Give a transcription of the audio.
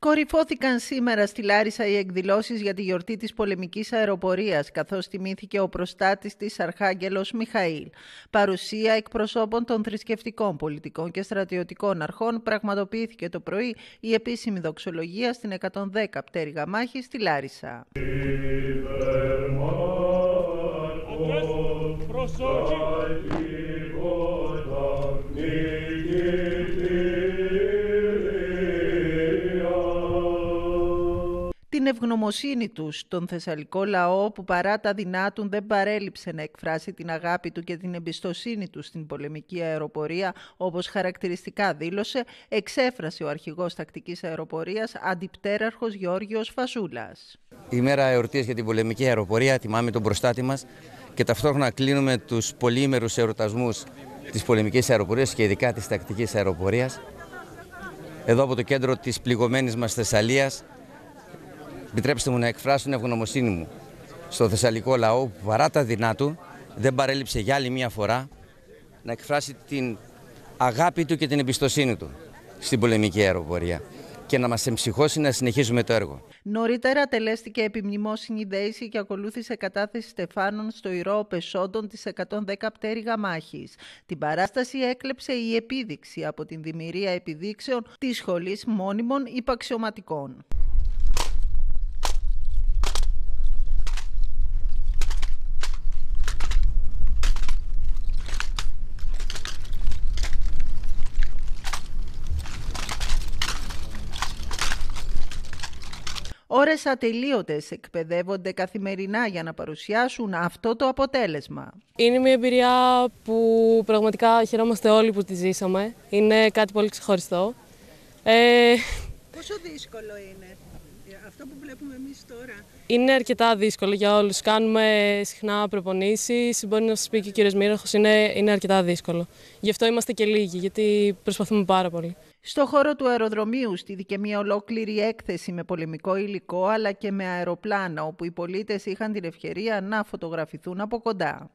Κορυφώθηκαν σήμερα στη Λάρισα οι εκδηλώσεις για τη γιορτή της πολεμικής αεροπορίας, καθώς τιμήθηκε ο προστάτης της Αρχάγγελος Μιχαήλ. Παρουσία εκπροσώπων των θρησκευτικών, πολιτικών και στρατιωτικών αρχών πραγματοποιήθηκε το πρωί η επίσημη δοξολογία στην 110 πτέρυγα μάχη στη Λάρισα. Την ευγνωμοσύνη τους στον Θεσσαλικό λαό που παρά τα δεινά του δεν παρέλειψε να εκφράσει την αγάπη του και την εμπιστοσύνη του στην πολεμική αεροπορία, όπως χαρακτηριστικά δήλωσε, εξέφρασε ο αρχηγός τακτικής αεροπορίας αντιπτέραρχος Γεώργιος Φασούλας. Η μέρα εορτίας για την πολεμική αεροπορία τιμάμε τον προστάτη μας και ταυτόχρονα κλείνουμε τους πολύμερους εορτασμούς της πολεμικής αεροπορίας και ειδικά της τακτικής αεροπορίας. Εδώ από το κέντρο της πληγωμένης μας Θεσσαλίας επιτρέψτε μου να εκφράσω την ευγνωμοσύνη μου στο θεσσαλικό λαό που παρά τα δεινά του δεν παρέλειψε για άλλη μια φορά να εκφράσει την αγάπη του και την εμπιστοσύνη του στην πολεμική αεροπορία και να μας εμψυχώσει να συνεχίσουμε το έργο. Νωρίτερα τελέστηκε επιμνημόσυνη δέηση και ακολούθησε κατάθεση στεφάνων στο Ηρώο Πεσόντων της 110 πτέρυγα μάχης. Την παράσταση έκλεψε η επίδειξη από την Δημηρία Επιδείξεων της Σχολής Μόνιμων Υπαξιωματικών. Ώρες ατελείωτες εκπαιδεύονται καθημερινά για να παρουσιάσουν αυτό το αποτέλεσμα. Είναι μια εμπειρία που πραγματικά χαιρόμαστε όλοι που τη ζήσαμε. Είναι κάτι πολύ ξεχωριστό. Ε... Πόσο δύσκολο είναι αυτό που βλέπουμε εμείς τώρα. Είναι αρκετά δύσκολο για όλους. Κάνουμε συχνά προπονήσεις. Μπορεί να σας πει και ο κύριος Μύραχος, είναι, είναι αρκετά δύσκολο. Γι' αυτό είμαστε και λίγοι, γιατί προσπαθούμε πάρα πολύ. Στο χώρο του αεροδρομίου στήθηκε μια ολόκληρη έκθεση με πολεμικό υλικό αλλά και με αεροπλάνα όπου οι πολίτες είχαν την ευκαιρία να φωτογραφηθούν από κοντά.